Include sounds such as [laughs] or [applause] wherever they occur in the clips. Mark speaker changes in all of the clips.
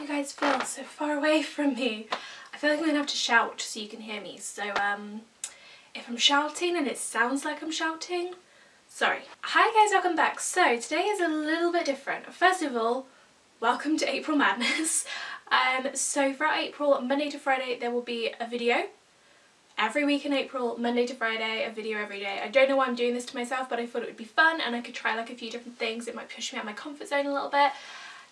Speaker 1: you guys feel so far away [laughs] from me? I feel like I'm gonna have to shout so you can hear me. So um, if I'm shouting and it sounds like I'm shouting, sorry. Hi guys, welcome back. So today is a little bit different. First of all, welcome to April Madness. [laughs] Um, so for April, Monday to Friday, there will be a video every week in April, Monday to Friday, a video every day. I don't know why I'm doing this to myself, but I thought it would be fun and I could try like a few different things. It might push me out of my comfort zone a little bit.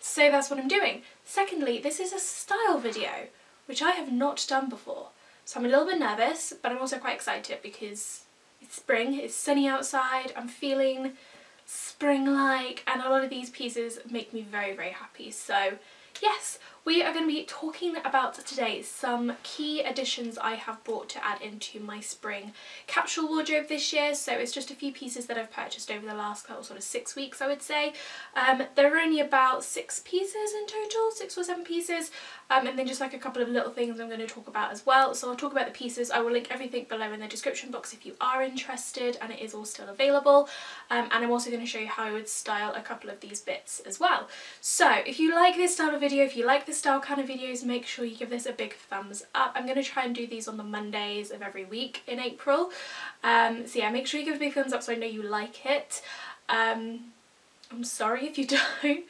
Speaker 1: So that's what I'm doing. Secondly, this is a style video, which I have not done before. So I'm a little bit nervous, but I'm also quite excited because it's spring, it's sunny outside, I'm feeling spring-like, and a lot of these pieces make me very, very happy. So yes, we are going to be talking about today some key additions I have brought to add into my spring capsule wardrobe this year. So it's just a few pieces that I've purchased over the last sort of six weeks I would say. Um, there are only about six pieces in total, six or seven pieces. Um, and then just like a couple of little things I'm going to talk about as well. So I'll talk about the pieces. I will link everything below in the description box if you are interested and it is all still available. Um, and I'm also going to show you how I would style a couple of these bits as well. So if you like this style of video, if you like this style kind of videos, make sure you give this a big thumbs up. I'm going to try and do these on the Mondays of every week in April. Um, so yeah, make sure you give a big thumbs up so I know you like it. Um, I'm sorry if you [laughs] don't.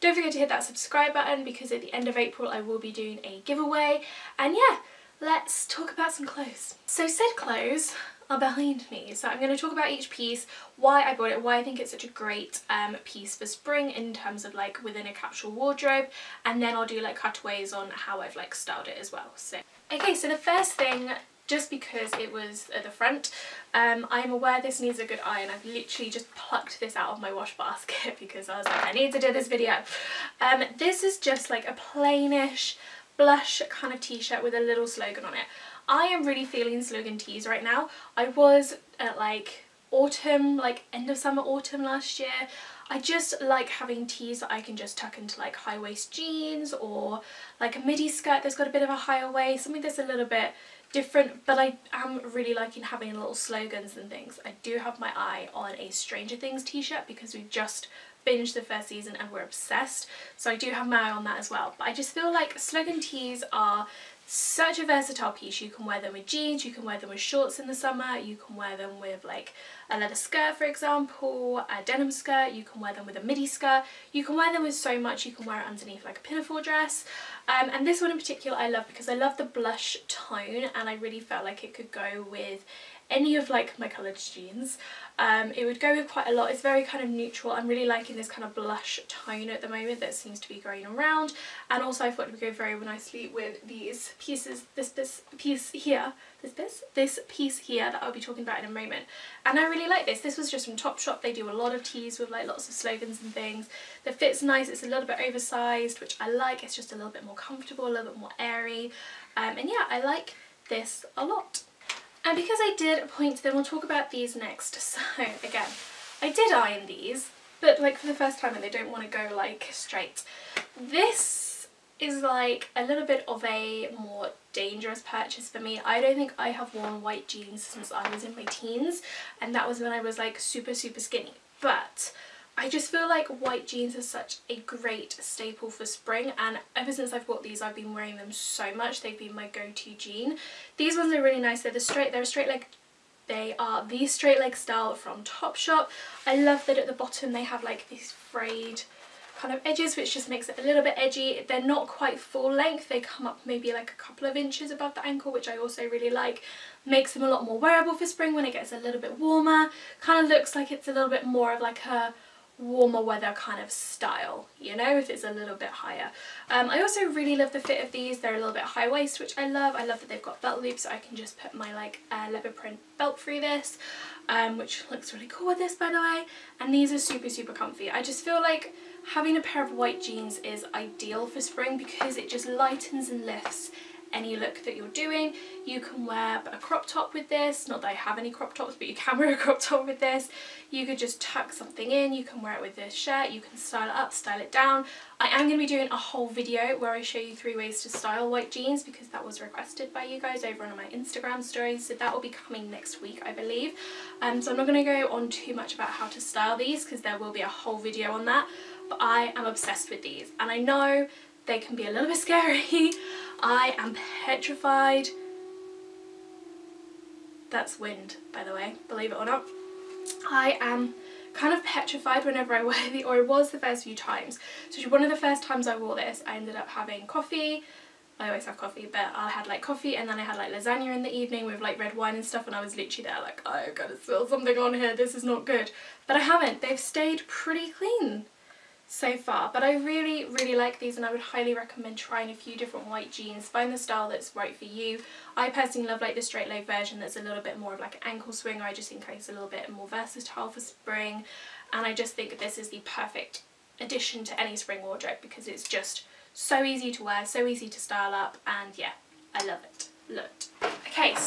Speaker 1: Don't forget to hit that subscribe button because at the end of April I will be doing a giveaway. And yeah, let's talk about some clothes. So said clothes are behind me. So I'm going to talk about each piece, why I bought it, why I think it's such a great um, piece for spring in terms of like within a capsule wardrobe and then I'll do like cutaways on how I've like styled it as well. So Okay, so the first thing just because it was at the front. Um, I'm aware this needs a good iron. I've literally just plucked this out of my wash basket [laughs] because I was like, I need to do this video. Um, this is just like a plainish blush kind of t-shirt with a little slogan on it. I am really feeling slogan tees right now. I was at like autumn, like end of summer, autumn last year. I just like having tees that I can just tuck into like high waist jeans or like a midi skirt that's got a bit of a higher waist, something that's a little bit different but I am really liking having little slogans and things. I do have my eye on a Stranger Things t-shirt because we've just binged the first season and we're obsessed so I do have my eye on that as well but I just feel like slogan tees are such a versatile piece. You can wear them with jeans, you can wear them with shorts in the summer, you can wear them with like a leather skirt for example, a denim skirt, you can wear them with a midi skirt, you can wear them with so much, you can wear it underneath like a pinafore dress. Um, and this one in particular I love because I love the blush tone and I really felt like it could go with any of like my coloured jeans. Um, it would go with quite a lot. It's very kind of neutral. I'm really liking this kind of blush tone at the moment that seems to be going around. And also I thought it would go very nicely with these pieces, this, this piece here, this piece, this piece here that I'll be talking about in a moment. And I really like this. This was just from Topshop. They do a lot of tees with like lots of slogans and things. The fit's nice. It's a little bit oversized, which I like. It's just a little bit more comfortable, a little bit more airy. Um, and yeah, I like this a lot. And because I did point them, we'll talk about these next. [laughs] So again, I did iron these, but like for the first time and they don't want to go like straight. This is like a little bit of a more dangerous purchase for me. I don't think I have worn white jeans since I was in my teens and that was when I was like super super skinny. But I just feel like white jeans are such a great staple for spring and ever since I've bought these I've been wearing them so much. They've been my go-to jean. These ones are really nice. They're the straight, they're a straight leg they are the straight leg style from Topshop. I love that at the bottom they have like these frayed kind of edges which just makes it a little bit edgy. They're not quite full length, they come up maybe like a couple of inches above the ankle which I also really like. Makes them a lot more wearable for spring when it gets a little bit warmer. Kind of looks like it's a little bit more of like a warmer weather kind of style, you know, if it's a little bit higher. Um, I also really love the fit of these. They're a little bit high waist, which I love. I love that they've got belt loops, so I can just put my like uh, leopard print belt through this, um, which looks really cool with this, by the way. And these are super, super comfy. I just feel like having a pair of white jeans is ideal for spring because it just lightens and lifts any look that you're doing. You can wear a crop top with this, not that I have any crop tops, but you can wear a crop top with this. You could just tuck something in, you can wear it with this shirt, you can style it up, style it down. I am going to be doing a whole video where I show you three ways to style white jeans because that was requested by you guys over on my Instagram stories, so that will be coming next week I believe. Um, so I'm not going to go on too much about how to style these because there will be a whole video on that, but I am obsessed with these and I know they can be a little bit scary. [laughs] I am petrified. That's wind, by the way, believe it or not. I am kind of petrified whenever I [laughs] wear the, or it was the first few times. So one of the first times I wore this, I ended up having coffee. I always have coffee, but I had like coffee and then I had like lasagna in the evening with like red wine and stuff and I was literally there like, oh, I've got to spill something on here, this is not good. But I haven't, they've stayed pretty clean so far but I really really like these and I would highly recommend trying a few different white jeans. Find the style that's right for you. I personally love like the straight leg version that's a little bit more of like an ankle swinger. I just think it's a little bit more versatile for spring. And I just think this is the perfect addition to any spring wardrobe because it's just so easy to wear so easy to style up. And yeah I love it. Look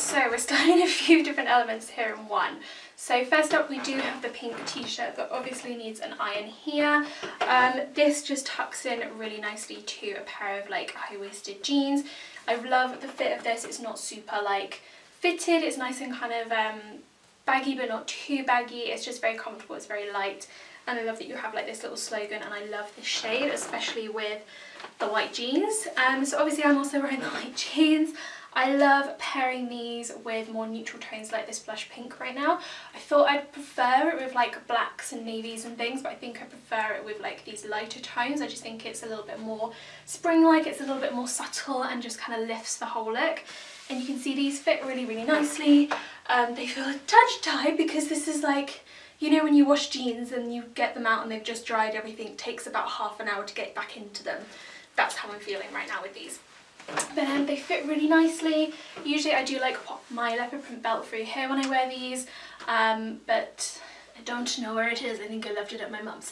Speaker 1: so we're starting [laughs] a few different elements here in one so first up we do have the pink t-shirt that obviously needs an iron here. Um, this just tucks in really nicely to a pair of like high-waisted jeans. I love the fit of this, it's not super like fitted, it's nice and kind of um, baggy but not too baggy, it's just very comfortable, it's very light and I love that you have like this little slogan and I love this shade especially with the white jeans. Um, so obviously I'm also wearing the white [laughs] jeans. I love pairing these with more neutral tones like this blush pink right now. I thought I'd prefer it with like blacks and navies and things, but I think I prefer it with like these lighter tones. I just think it's a little bit more spring-like, it's a little bit more subtle and just kind of lifts the whole look. And you can see these fit really, really nicely. Um, they feel a touch tight because this is like, you know when you wash jeans and you get them out and they've just dried, everything takes about half an hour to get back into them. That's how I'm feeling right now with these. Um, they fit really nicely. Usually I do like pop my leopard print belt through here when I wear these, um, but I don't know where it is. I think I left it at my mum's.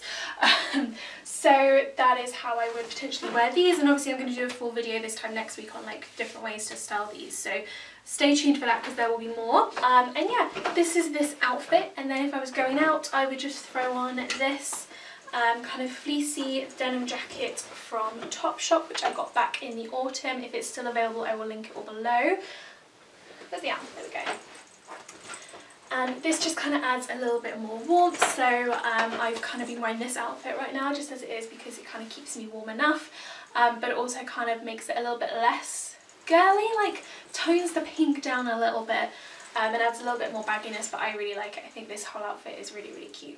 Speaker 1: Um, so that is how I would potentially wear these and obviously I'm going to do a full video this time next week on like different ways to style these. So stay tuned for that because there will be more. Um, and yeah, this is this outfit and then if I was going out I would just throw on this um, kind of fleecy denim jacket from Topshop, which I got back in the autumn. If it's still available, I will link it all below. Where's the? There we go. And this just kind of adds a little bit more warmth, so um, I've kind of been wearing this outfit right now just as it is because it kind of keeps me warm enough, um, but it also kind of makes it a little bit less girly, like tones the pink down a little bit um, and adds a little bit more bagginess, but I really like it. I think this whole outfit is really, really cute.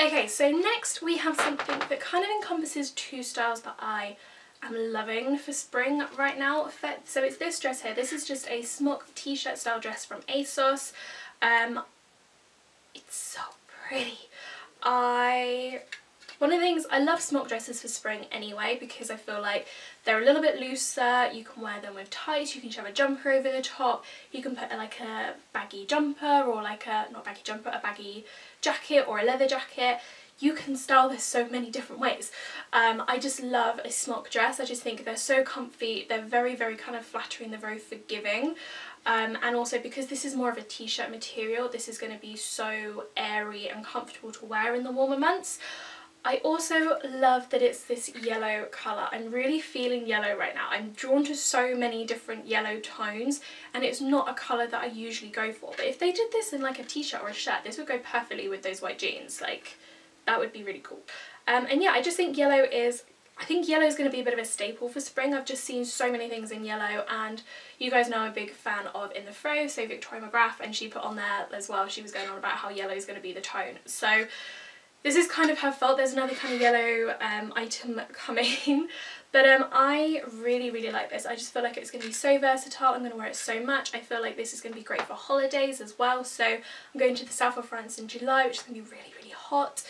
Speaker 1: Okay, so next we have something that kind of encompasses two styles that I am loving for spring right now. So it's this dress here. This is just a smock t-shirt style dress from ASOS. Um, it's so pretty. I one of the things, I love smock dresses for spring anyway because I feel like they're a little bit looser, you can wear them with tights, you can shove a jumper over the top, you can put like a baggy jumper or like a, not baggy jumper, a baggy jacket or a leather jacket. You can style this so many different ways. Um, I just love a smock dress. I just think they're so comfy. They're very, very kind of flattering. They're very forgiving. Um, and also because this is more of a t-shirt material, this is going to be so airy and comfortable to wear in the warmer months. I also love that it's this yellow colour. I'm really feeling yellow right now. I'm drawn to so many different yellow tones and it's not a colour that I usually go for. But if they did this in like a t-shirt or a shirt, this would go perfectly with those white jeans. Like, that would be really cool. Um, and yeah, I just think yellow is I think yellow is going to be a bit of a staple for spring. I've just seen so many things in yellow and you guys know I'm a big fan of In The Frow, so Victoria Magrath, and she put on there as well, she was going on about how yellow is going to be the tone. So this is kind of how I felt. There's another kind of yellow um, item [laughs] coming. but um, I really, really like this. I just feel like it's going to be so versatile. I'm going to wear it so much. I feel like this is going to be great for holidays as well. So I'm going to the south of France in July, which is going to be really, really hot.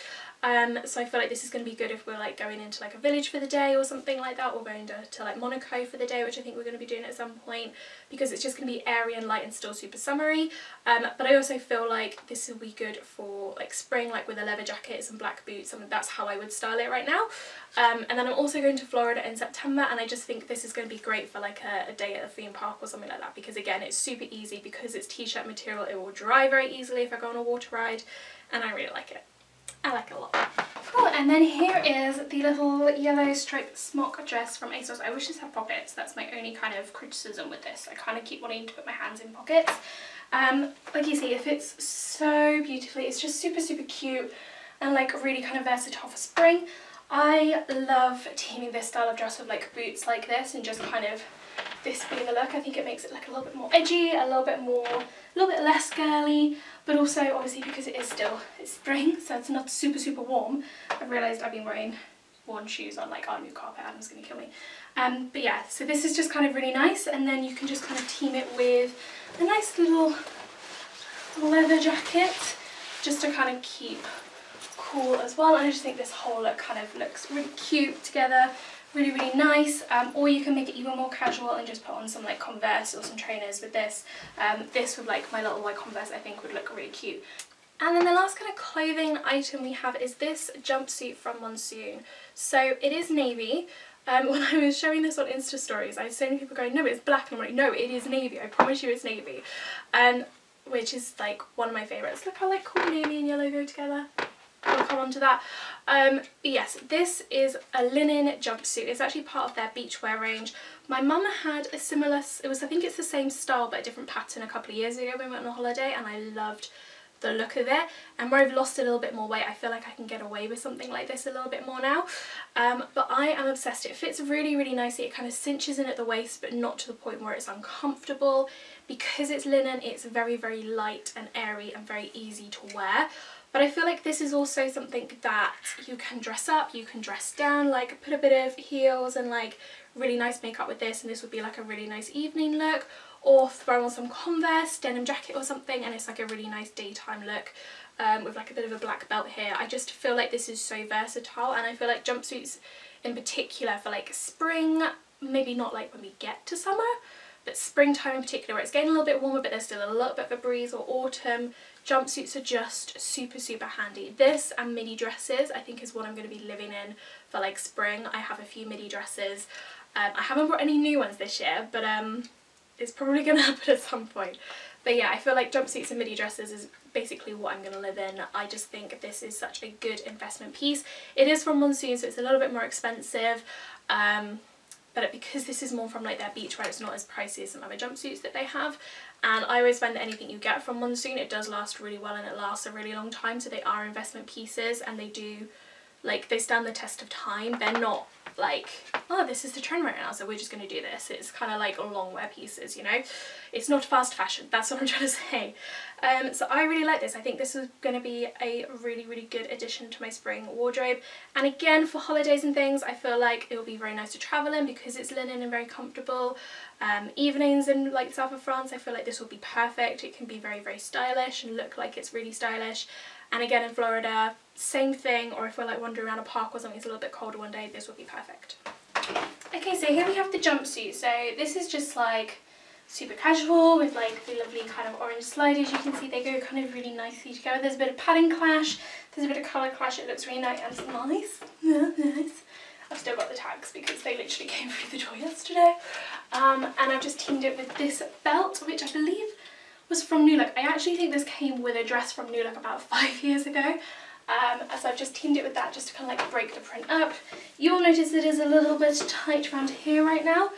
Speaker 1: Um, so I feel like this is going to be good if we're like going into like a village for the day or something like that or going to, to like Monaco for the day which I think we're going to be doing at some point because it's just going to be airy and light and still super summery um, but I also feel like this will be good for like spring like with a leather jacket some black boots and that's how I would style it right now um, and then I'm also going to Florida in September and I just think this is going to be great for like a, a day at a theme park or something like that because again it's super easy because it's t-shirt material it will dry very easily if I go on a water ride and I really like it. I like a lot. Cool, and then here is the little yellow striped smock dress from ASOS. I wish this had pockets. That's my only kind of criticism with this. I kind of keep wanting to put my hands in pockets. Um, like you see, it fits so beautifully. It's just super, super cute and like really kind of versatile for spring. I love teaming this style of dress with like boots like this and just kind of this being the look. I think it makes it like a little bit more edgy, a little bit more, a little bit less girly, but also obviously because it is still, it's spring, so it's not super, super warm. I've realised I've been wearing worn shoes on like our new carpet, Adam's gonna kill me. Um, but yeah, so this is just kind of really nice and then you can just kind of team it with a nice little leather jacket just to kind of keep cool as well. And I just think this whole look kind of looks really cute together, really, really nice. Um, or you can make it even more casual and just put on some like Converse or some trainers with this. Um, this with like my little white Converse I think would look really cute. And then the last kind of clothing item we have is this jumpsuit from Monsoon. So it is navy. Um, [laughs] when I was showing this on Insta stories, I had so many people going, no, it's black. And I'm like, no, it is navy. I promise you it's navy. And which is like one of my favourites. Look how like cool navy and yellow go together. We'll come on to that. Um, but yes, this is a linen jumpsuit. It's actually part of their beachwear range. My mum had a similar, it was I think it's the same style but a different pattern a couple of years ago when we went on a holiday and I loved the look of it and where I've lost a little bit more weight I feel like I can get away with something like this a little bit more now um, but I am obsessed it fits really really nicely it kind of cinches in at the waist but not to the point where it's uncomfortable because it's linen it's very very light and airy and very easy to wear but I feel like this is also something that you can dress up, you can dress down, like put a bit of heels and like really nice makeup with this and this would be like a really nice evening look or throw on some Converse, denim jacket or something and it's like a really nice daytime look um, with like a bit of a black belt here. I just feel like this is so versatile and I feel like jumpsuits in particular for like spring, maybe not like when we get to summer, but springtime in particular where it's getting a little bit warmer but there's still a little bit of a breeze or autumn, jumpsuits are just super super handy. This and midi dresses I think is what I'm going to be living in for like spring. I have a few midi dresses. Um, I haven't brought any new ones this year but um, it's probably going [laughs] to happen at some point. But yeah, I feel like jumpsuits and midi dresses is basically what I'm going to live in. I just think this is such a good investment piece. It is from Monsoon, so it's a little bit more expensive. Um, but because this is more from like their beach beachwear, it's not as pricey as some other jumpsuits that they have. And I always find that anything you get from Monsoon, it does last really well and it lasts a really long time. So they are investment pieces and they do, like, they stand the test of time. They're not like, oh, this is the trend right now, so we're just going to do this. It's kind of like long wear pieces, you know? It's not fast fashion, that's what I'm [laughs] trying to say. Um, so I really like this. I think this is going to be a really, really good addition to my spring wardrobe. And again, for holidays and things, I feel like it will be very nice to travel in because it's linen and very comfortable. Um, evenings in like south of France, I feel like this will be perfect. It can be very, very stylish and look like it's really stylish. And again in Florida, same thing, or if we're like wandering around a park or something, it's a little bit colder one day, this would be perfect. Okay, so here we have the jumpsuit. So this is just like super casual with like the lovely kind of orange sliders. You can see they go kind of really nicely together. There's a bit of padding clash, there's a bit of colour clash. It looks really nice and nice. nice. I've still got the tags because they literally [laughs] came through the door yesterday. Um, and I've just teamed it with this belt, which I believe was from New Look. I actually think this came with a dress from New Look about [laughs] five years ago. Um, so I've just teamed it with that just to kind of like break the print up. You'll notice it is a little bit tight around here right now,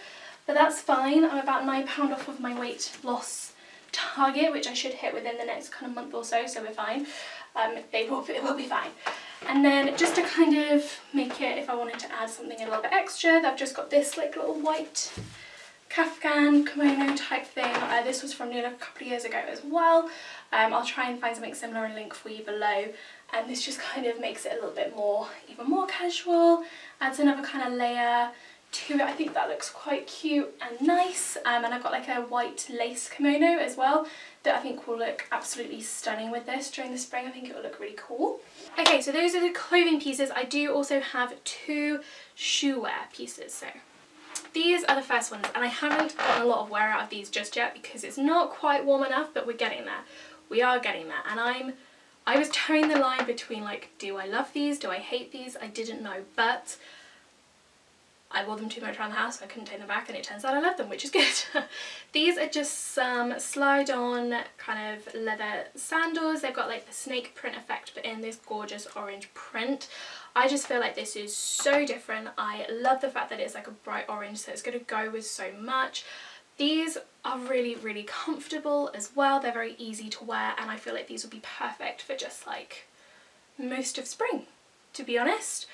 Speaker 1: but that's fine. I'm about nine pound off of my weight loss target, which I should hit within the next kind of month or so, so we're fine. Um, they will, it will be fine. And then just to kind of make it, if I wanted to add something a little bit extra, I've just got this like little white Kaftan kimono type thing. Uh, this was from New a couple of years ago as well. Um, I'll try and find something similar and link for you below. And this just [laughs] kind of makes it a little bit more, even more casual, adds another kind of layer to it. I think that looks quite cute and nice. Um, and I've got like a white lace kimono as well that I think will look absolutely stunning with this during the spring. I think it will look really cool. Okay, so those are the clothing pieces. I do also have two shoe wear pieces. So these are the first ones and I haven't gotten a lot of wear out of these just yet because it's not quite warm enough but we're getting there. We are getting there and I'm I was toeing the line between like do I love these, do I hate these, I didn't know but I wore them too much around the house so I couldn't take them back and it turns out I love them which is good. [laughs] These are just some slide on kind of leather sandals. They've got like the snake print effect but in this gorgeous orange print. I just feel like this is so different. I love the fact that it's like a bright orange so it's going to go with so much. These are really, really comfortable as well. They're very easy to wear and I feel like these would be perfect for just like most of spring, to be honest.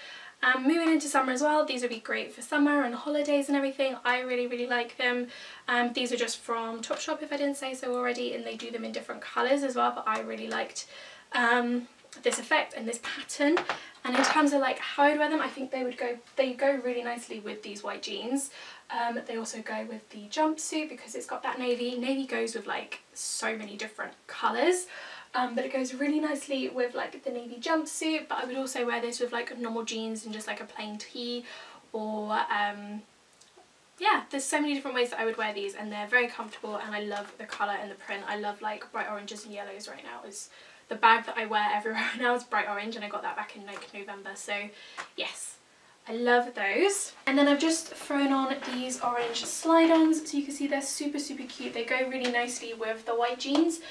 Speaker 1: And moving into summer as well, these would be great for summer and holidays and everything. I really, really like them. Um, these are just from Topshop if I didn't say so already and they do them in different colours as well but I really liked um, this effect and this pattern and in terms of like how I'd wear them I think they would go they go really nicely with these white jeans um, they also go with the jumpsuit because it's got that navy navy goes with like so many different colours um, but it goes really nicely with like the navy jumpsuit but I would also wear this with like normal jeans and just like a plain tee or um, yeah there's so many different ways that I would wear these and they're very comfortable and I love the colour and the print I love like bright oranges and yellows right now is the bag that I wear [laughs] everywhere now is bright orange and I got that back in like November so yes I love those. And then I've just thrown on these orange slide-ons so you can see they're super super cute. They go really nicely with the white jeans.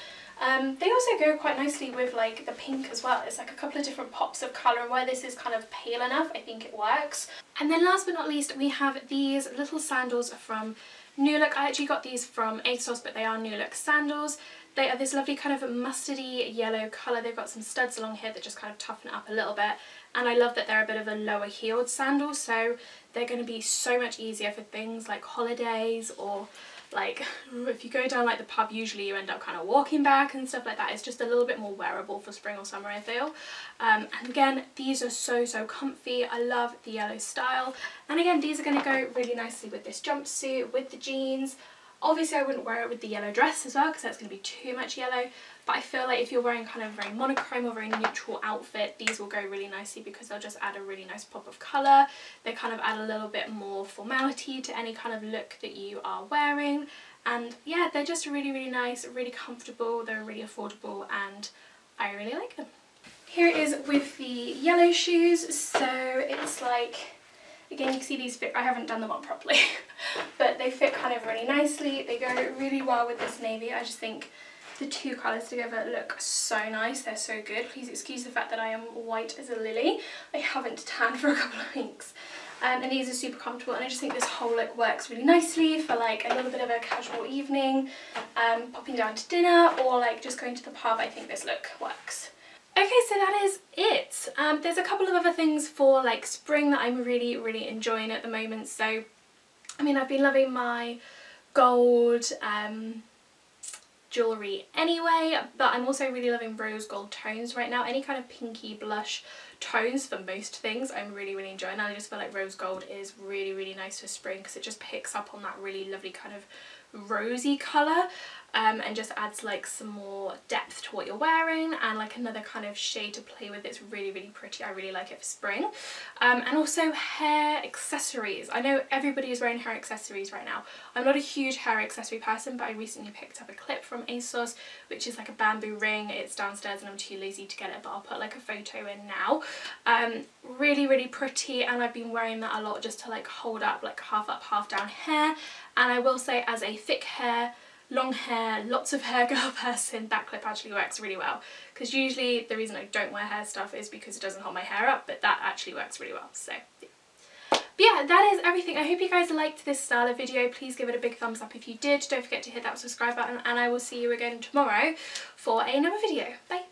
Speaker 1: Um, they also go quite nicely with like the pink as well. It's like a couple of different pops of colour and where this is kind of pale enough, I think it works. And then last but not least, we have these little sandals from New Look. I actually got these from ASOS, but they are New Look sandals. They are this lovely kind of mustardy yellow colour. They've got some studs along here that just kind of toughen it up a little bit. And I love that they're a bit of a lower heeled sandal, so they're going to be so much easier for things like holidays or like if you go down like the pub usually you end up kind of walking back and stuff like that. It's just a little bit more wearable for spring or summer I feel. Um, and again these are so so comfy. I love the yellow style. And again these are going to go really nicely with this jumpsuit with the jeans Obviously I wouldn't wear it with the yellow dress as well because that's going to be too much yellow but I feel like if you're wearing kind of a very monochrome or very neutral outfit these will go really nicely because they'll just add a really nice pop of colour. They kind of add a little bit more formality to any kind of look that you are wearing and yeah they're just really really nice, really comfortable, they're really affordable and I really like them. Here it is with the yellow shoes so it's like Again, you can see these fit, I haven't done them on properly, [laughs] but they fit kind of really nicely. They go really well with this navy. I just think the two colours together look so nice. They're so good. Please excuse the fact that I am white as a lily. I haven't tanned for a [laughs] couple of weeks. Um, and these are super comfortable and I just think this whole look works really nicely for like a little bit of a casual evening, um, popping down to dinner or like just going to the pub. I think this look works. Okay, so that is it. Um, there's a couple of other things for like spring that I'm really, really enjoying at the moment. So, I mean, I've been loving my gold um, jewellery anyway, but I'm also really loving rose gold tones right now. Any kind of pinky blush tones for most things I'm really, really enjoying. I just feel like rose gold is really, really nice for spring because it just picks up on that really lovely kind of rosy colour um, and just adds like some more depth to what you're wearing and like another kind of shade to play with. It's really, really pretty. I really like it for spring. Um, and also hair accessories. I know everybody is wearing hair accessories right now. I'm not a huge hair accessory person, but I recently picked up a clip from ASOS, which is like a bamboo ring. It's downstairs and I'm too lazy to get it, but I'll put like a photo in now. Um, really, really pretty. And I've been wearing that a lot just to like hold up like half up, half down hair. And I will say as a thick hair long hair, lots of hair girl [laughs] person, that clip actually works really well. Because usually the reason I don't wear hair stuff is because it doesn't hold my hair up, but that actually works really well. So yeah. But yeah, that is everything. I hope you guys liked this style of video. Please give it a big thumbs up if you did. Don't forget to hit that subscribe button and I will see you again tomorrow for another video. Bye!